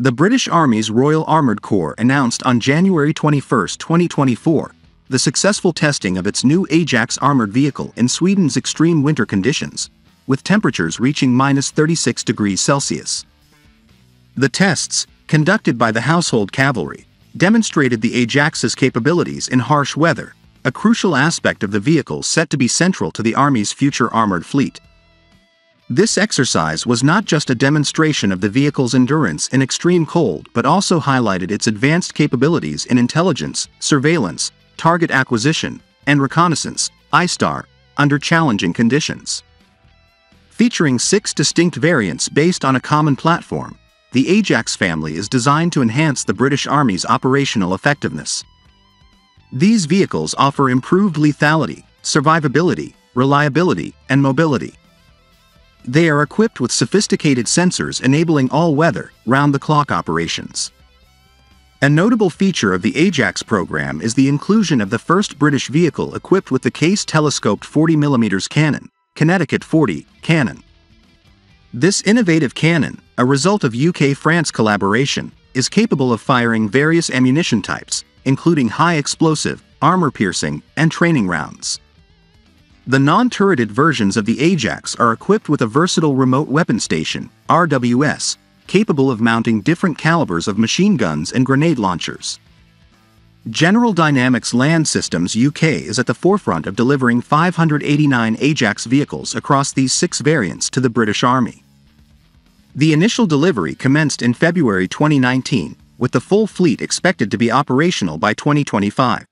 The British Army's Royal Armoured Corps announced on January 21, 2024, the successful testing of its new Ajax armored vehicle in Sweden's extreme winter conditions, with temperatures reaching minus 36 degrees Celsius. The tests, conducted by the Household Cavalry, demonstrated the Ajax's capabilities in harsh weather, a crucial aspect of the vehicle set to be central to the Army's future armored fleet. This exercise was not just a demonstration of the vehicle's endurance in extreme cold but also highlighted its advanced capabilities in intelligence, surveillance, target acquisition, and reconnaissance, ISTAR, under challenging conditions. Featuring six distinct variants based on a common platform, the Ajax family is designed to enhance the British Army's operational effectiveness. These vehicles offer improved lethality, survivability, reliability, and mobility. They are equipped with sophisticated sensors enabling all-weather, round-the-clock operations. A notable feature of the Ajax program is the inclusion of the first British vehicle equipped with the case telescoped 40mm cannon, Connecticut 40, cannon. This innovative cannon, a result of UK-France collaboration, is capable of firing various ammunition types, including high-explosive, armor-piercing, and training rounds. The non-turreted versions of the Ajax are equipped with a versatile remote weapon station, RWS, capable of mounting different calibers of machine guns and grenade launchers. General Dynamics Land Systems UK is at the forefront of delivering 589 Ajax vehicles across these six variants to the British Army. The initial delivery commenced in February 2019, with the full fleet expected to be operational by 2025.